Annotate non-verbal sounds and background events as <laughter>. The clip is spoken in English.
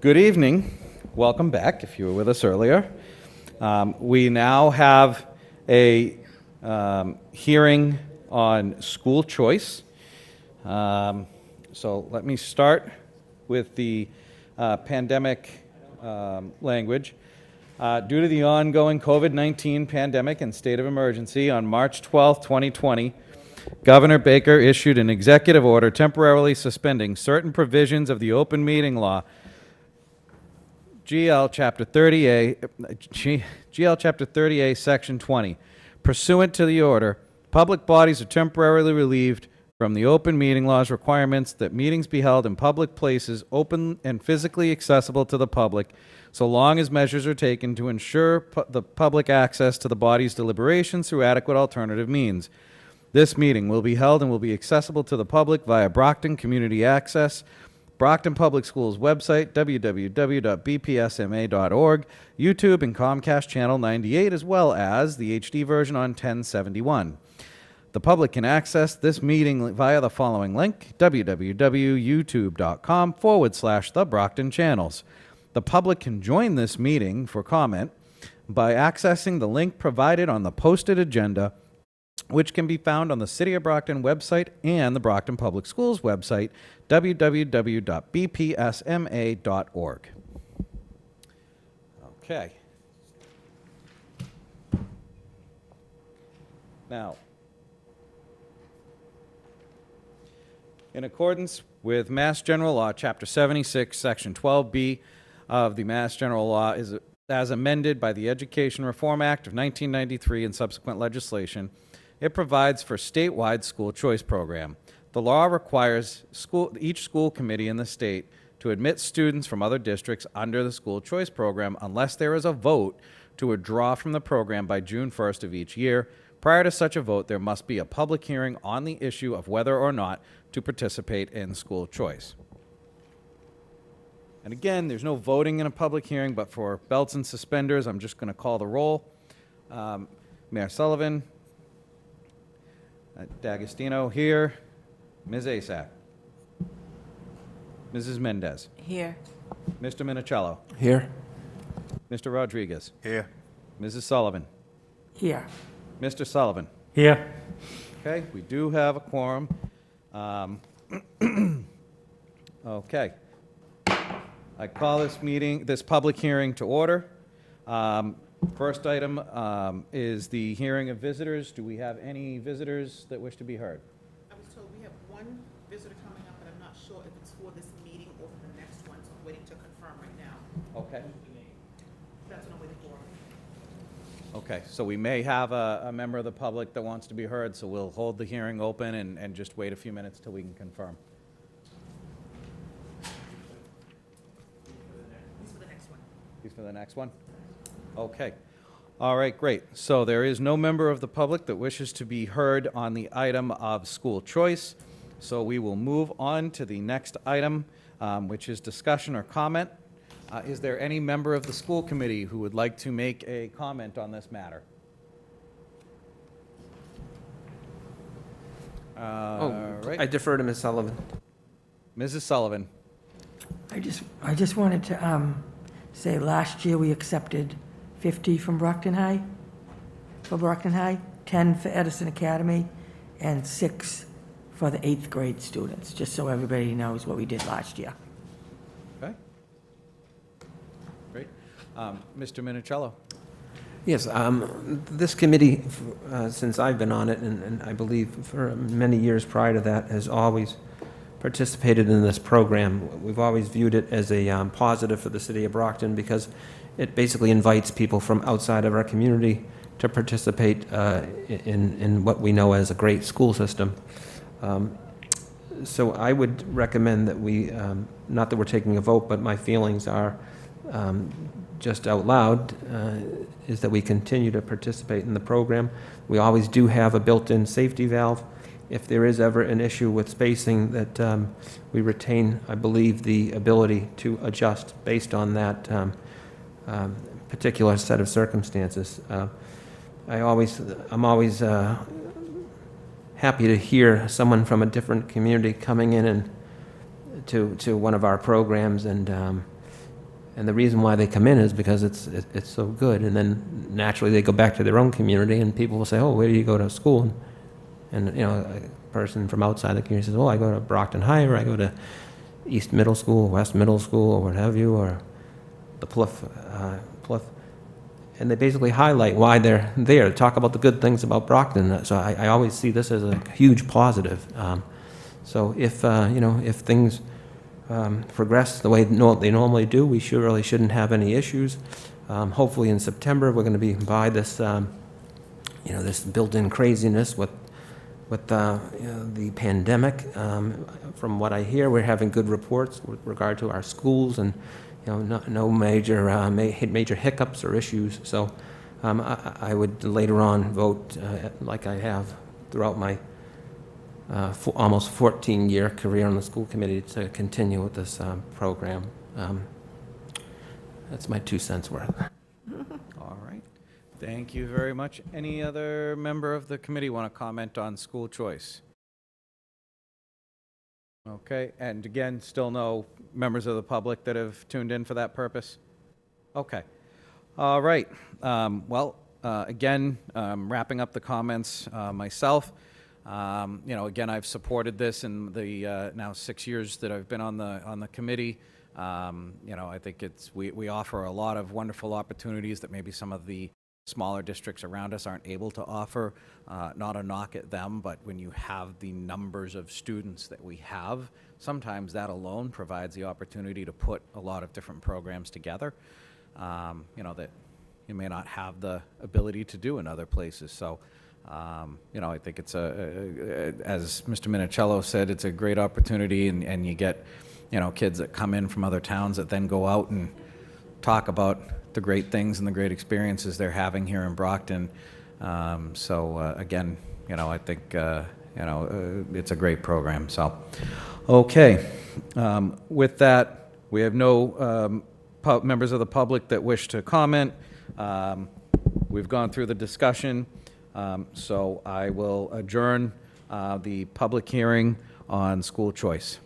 Good evening. Welcome back, if you were with us earlier. Um, We now have a um, hearing on school choice. Um, So let me start with the uh, pandemic um, language. Uh, Due to the ongoing COVID-19 pandemic and state of emergency, on March 12, 2020, Governor Baker issued an executive order temporarily suspending certain provisions of the open meeting law GL Chapter 30A, G- GL Chapter 30A, Section 20. Pursuant to the order, public bodies are temporarily relieved from the open meeting law's requirements that meetings be held in public places open and physically accessible to the public, so long as measures are taken to ensure pu- the public access to the body's deliberations through adequate alternative means. This meeting will be held and will be accessible to the public via Brockton Community Access, Brockton Public Schools website, www.bpsma.org, YouTube and Comcast Channel 98, as well as the HD version on 1071. The public can access this meeting via the following link, www.youtube.com forward slash the Brockton channels. The public can join this meeting for comment by accessing the link provided on the posted agenda which can be found on the City of Brockton website and the Brockton Public Schools website, www.bpsma.org. Okay. Now, in accordance with Mass General Law, Chapter 76, Section 12B of the Mass General Law is as amended by the Education Reform Act of 1993 and subsequent legislation, it provides for statewide school choice program. The law requires school, each school committee in the state to admit students from other districts under the school choice program unless there is a vote to withdraw from the program by June 1st of each year. Prior to such a vote, there must be a public hearing on the issue of whether or not to participate in school choice. And again, there's no voting in a public hearing, but for belts and suspenders, I'm just going to call the roll. Um, Mayor Sullivan, D'Agostino here, Ms. Asack, Mrs. Mendes, Here. Mr. Minichiello, Here. Mr. Rodrigues, Here. Mrs. Sullivan, Here. Mr. Sullivan. Here. Okay, we do have a quorum. Um, <clears throat> Okay. I call this meeting, this public hearing to order. Um, First item um, is the hearing of visitors. Do we have any visitors that wish to be heard? I was told we have one visitor coming up, but I'm not sure if it's for this meeting or for the next one, so I'm waiting to confirm right now. Okay. That's what I'm waiting for. Okay, so we may have a, a member of the public that wants to be heard, so we'll hold the hearing open and, and just wait a few minutes till we can confirm. He's for the next one. These for the next one? Okay. All right, great. So there is no member of the public that wishes to be heard on the item of school choice. So we will move on to the next item, um, which is discussion or comment. Uh, Is there any member of the school committee who would like to make a comment on this matter? Oh, All I defer to Ms. Sullivan. Mrs. Sullivan. I just, I just wanted to um, say, last year we accepted 50 from Brockton High, for Brockton High, 10 for Edison Academy, and six for the eighth grade students, just so everybody knows what we did last year. Okay. Great. Um, Mr. Minichiello. Yes, um, this committee, uh, since I've been on it, and and I believe for many years prior to that, has always participated in this program. We've always viewed it as a um, positive for the city of Brockton because it basically invites people from outside of our community to participate uh, in in what we know as a great school system. Um, So I would recommend that we, um, not that we're taking a vote, but my feelings are, um, just out loud, uh, is that we continue to participate in the program. We always do have a built-in safety valve. If there is ever an issue with spacing, that um, we retain, I believe, the ability to adjust based on that um, um, particular set of circumstances. Uh, I always, I'm always uh, happy to hear someone from a different community coming in and to, to one of our programs and, um, And the reason why they come in is because it's, it- it's so good. And then naturally, they go back to their own community, and people will say, oh, where do you go to school? And, you know, a person from outside the community says, oh, I go to Brockton High, or I go to East Middle School, West Middle School, or what have you, or the Plouffe, uh. And they basically highlight why they're there, talk about the good things about Brockton. So I, I always see this as a huge positive. Um, So if, uh, you know, if things um, progress the way they normally do, we surely shouldn't have any issues. Um, Hopefully in September, we're going to be by this, um, you know, this built-in craziness with, with uh, you know, the pandemic. Um, From what I hear, we're having good reports with regard to our schools and, you know, no- no major, uh, ma- major hiccups or issues. So um, I I would later on vote, uh, like I have throughout my uh, fo- almost 14-year career on the school committee, to continue with this um, program. Um, That's my two cents worth. Thank you very much. Any other member of the committee want to comment on school choice? Okay, and again, still no members of the public that have tuned in for that purpose? Okay. All right. Um, Well, uh, again, um, wrapping up the comments uh, myself, um, you know, again, I've supported this in the uh, now six years that I've been on the, on the committee. Um, You know, I think it's, we, we offer a lot of wonderful opportunities that maybe some of the smaller districts around us aren't able to offer. Uh, Not a knock at them, but when you have the numbers of students that we have, sometimes that alone provides the opportunity to put a lot of different programs together, um, you know, that you may not have the ability to do in other places. So, um, you know, I think it's a, a- a- as Mr. Minichiello said, it's a great opportunity, and, and you get, you know, kids that come in from other towns that then go out and talk about the great things and the great experiences they're having here in Brockton. Um, so uh, again, you know, I think uh, you know uh, it's a great program. So, okay. Um, with that, we have no um, members of the public that wish to comment. Um, we've gone through the discussion, um, so I will adjourn uh, the public hearing on school choice.